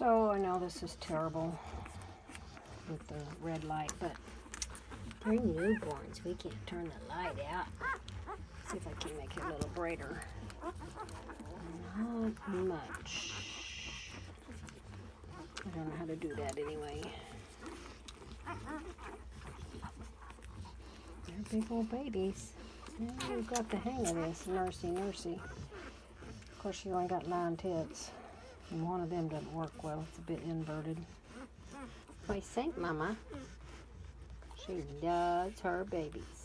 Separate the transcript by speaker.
Speaker 1: So I know this is terrible with the red light, but they're newborns. We can't turn the light out. See if I can make it a little brighter. Not much. I don't know how to do that anyway. They're big old babies. Now you've got the hang of this. Nursey, nursey. Of course, you only got nine tits. One of them doesn't work well. It's a bit inverted. What think, Mama? She loves her babies.